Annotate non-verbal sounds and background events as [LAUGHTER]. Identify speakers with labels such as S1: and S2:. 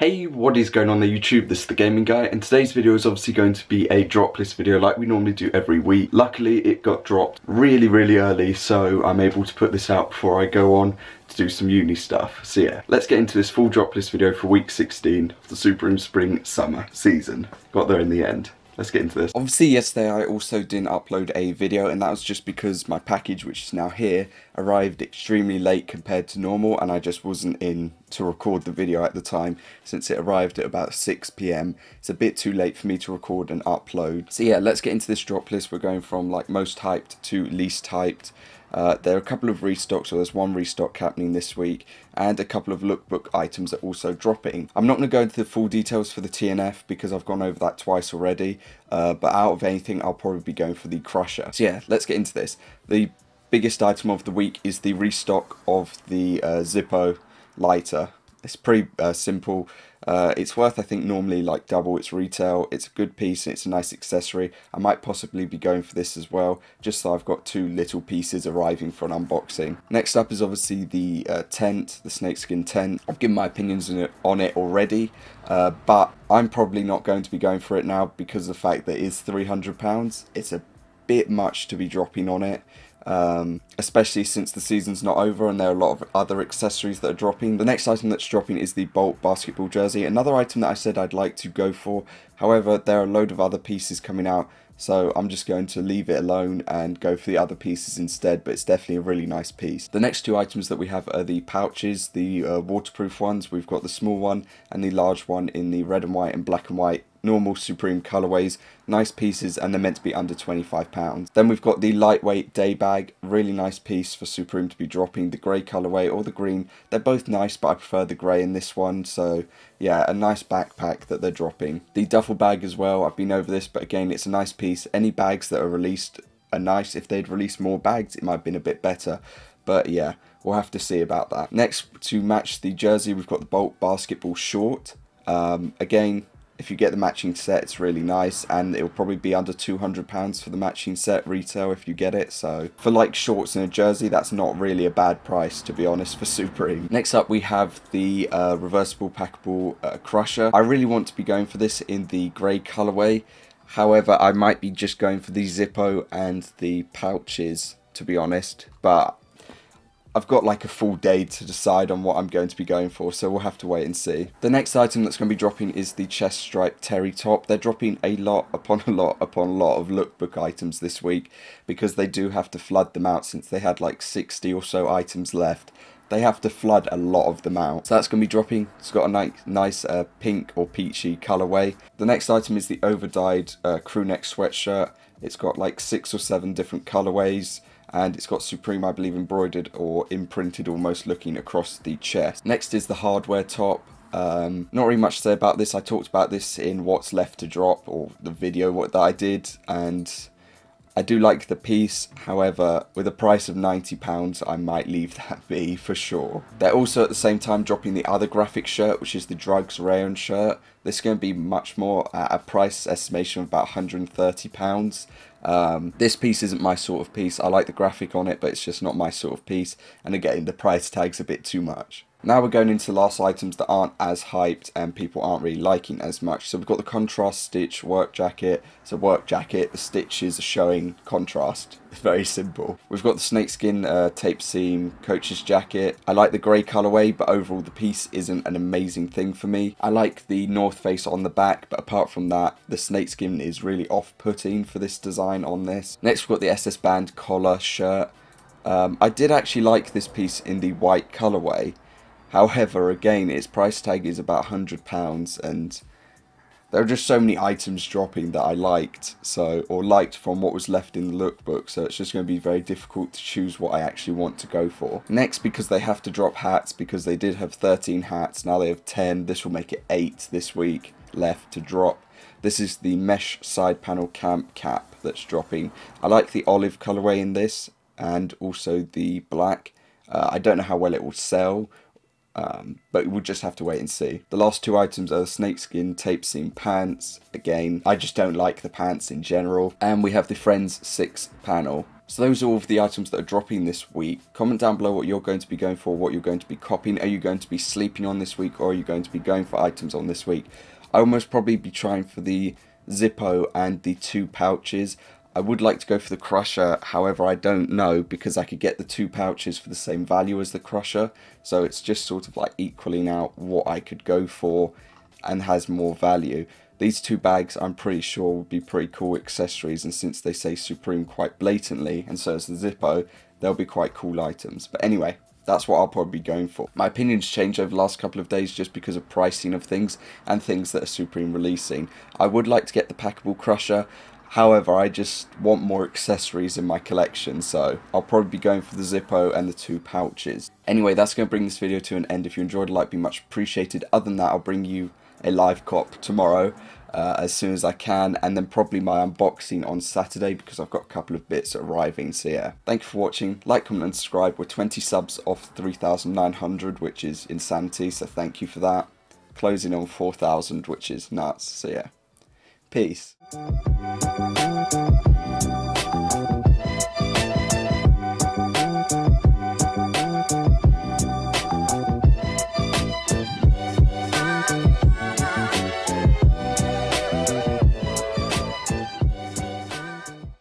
S1: Hey, what is going on there YouTube? This is The Gaming Guy and today's video is obviously going to be a drop list video like we normally do every week. Luckily it got dropped really really early so I'm able to put this out before I go on to do some uni stuff. So yeah, let's get into this full drop list video for week 16 of the Supreme Spring Summer season. Got there in the end let's get into this. Obviously yesterday I also didn't upload a video and that was just because my package which is now here arrived extremely late compared to normal and I just wasn't in to record the video at the time since it arrived at about 6pm. It's a bit too late for me to record and upload. So yeah, let's get into this drop list. We're going from like most hyped to least hyped. Uh, there are a couple of restocks, so there's one restock happening this week, and a couple of lookbook items are also dropping. I'm not going to go into the full details for the TNF because I've gone over that twice already, uh, but out of anything, I'll probably be going for the Crusher. So yeah, let's get into this. The biggest item of the week is the restock of the uh, Zippo lighter. It's pretty uh, simple. Uh, it's worth, I think, normally like double its retail. It's a good piece and it's a nice accessory. I might possibly be going for this as well, just so I've got two little pieces arriving for an unboxing. Next up is obviously the uh, tent, the snakeskin tent. I've given my opinions on it, on it already, uh, but I'm probably not going to be going for it now because of the fact that it is £300. It's a bit much to be dropping on it um, especially since the season's not over and there are a lot of other accessories that are dropping. The next item that's dropping is the Bolt basketball jersey, another item that I said I'd like to go for. However, there are a load of other pieces coming out, so I'm just going to leave it alone and go for the other pieces instead, but it's definitely a really nice piece. The next two items that we have are the pouches, the uh, waterproof ones. We've got the small one and the large one in the red and white and black and white normal Supreme colorways, nice pieces and they're meant to be under £25. Then we've got the lightweight day bag, really nice piece for Supreme to be dropping, the grey colorway or the green, they're both nice but I prefer the grey in this one so yeah a nice backpack that they're dropping. The duffel bag as well, I've been over this but again it's a nice piece, any bags that are released are nice, if they'd released more bags it might have been a bit better but yeah we'll have to see about that. Next to match the jersey we've got the Bolt basketball short. Um, again, if you get the matching set it's really nice and it'll probably be under 200 pounds for the matching set retail if you get it so for like shorts and a jersey that's not really a bad price to be honest for [LAUGHS] Supreme. Next up we have the uh, reversible packable uh, crusher. I really want to be going for this in the grey colorway however I might be just going for the Zippo and the pouches to be honest but I've got like a full day to decide on what I'm going to be going for, so we'll have to wait and see. The next item that's going to be dropping is the chest stripe terry top. They're dropping a lot upon a lot upon a lot of lookbook items this week because they do have to flood them out since they had like 60 or so items left. They have to flood a lot of them out. So that's going to be dropping. It's got a nice, nice uh, pink or peachy colourway. The next item is the over-dyed uh, crew neck sweatshirt. It's got like six or seven different colourways and it's got Supreme I believe embroidered or imprinted almost looking across the chest. Next is the hardware top. Um, not really much to say about this. I talked about this in What's Left to Drop or the video what that I did and I do like the piece, however, with a price of £90, I might leave that be for sure. They're also at the same time dropping the other graphic shirt, which is the Drugs Rayon shirt. This is going to be much more at a price estimation of about £130. Um, this piece isn't my sort of piece. I like the graphic on it, but it's just not my sort of piece. And again, the price tag's a bit too much. Now we're going into the last items that aren't as hyped and people aren't really liking as much. So we've got the contrast stitch work jacket. It's a work jacket. The stitches are showing contrast. [LAUGHS] Very simple. We've got the snakeskin uh, tape seam coach's jacket. I like the grey colourway, but overall the piece isn't an amazing thing for me. I like the North Face on the back, but apart from that, the snakeskin is really off-putting for this design on this. Next we've got the SS Band collar shirt. Um, I did actually like this piece in the white colourway. However, again, its price tag is about £100 and there are just so many items dropping that I liked, so or liked from what was left in the lookbook, so it's just going to be very difficult to choose what I actually want to go for. Next, because they have to drop hats, because they did have 13 hats, now they have 10, this will make it 8 this week left to drop. This is the mesh side panel camp cap that's dropping. I like the olive colorway in this, and also the black. Uh, I don't know how well it will sell, um, but we'll just have to wait and see. The last two items are snakeskin tape seam pants. Again, I just don't like the pants in general. And we have the Friends 6 panel. So those are all of the items that are dropping this week. Comment down below what you're going to be going for, what you're going to be copying. Are you going to be sleeping on this week or are you going to be going for items on this week? I will most probably be trying for the Zippo and the two pouches. I would like to go for the Crusher, however I don't know because I could get the two pouches for the same value as the Crusher. So it's just sort of like equaling out what I could go for and has more value. These two bags I'm pretty sure would be pretty cool accessories and since they say Supreme quite blatantly and so is the Zippo, they'll be quite cool items. But anyway, that's what I'll probably be going for. My opinions changed over the last couple of days just because of pricing of things and things that are Supreme releasing. I would like to get the packable crusher, however I just want more accessories in my collection so I'll probably be going for the Zippo and the two pouches. Anyway that's going to bring this video to an end. If you enjoyed it, like be much appreciated. Other than that I'll bring you a live cop tomorrow uh, as soon as I can and then probably my unboxing on Saturday because I've got a couple of bits arriving so yeah. Thank you for watching, like, comment and subscribe. We're 20 subs off 3,900 which is insanity so thank you for that. Closing on 4,000 which is nuts so yeah. Peace. Thank you.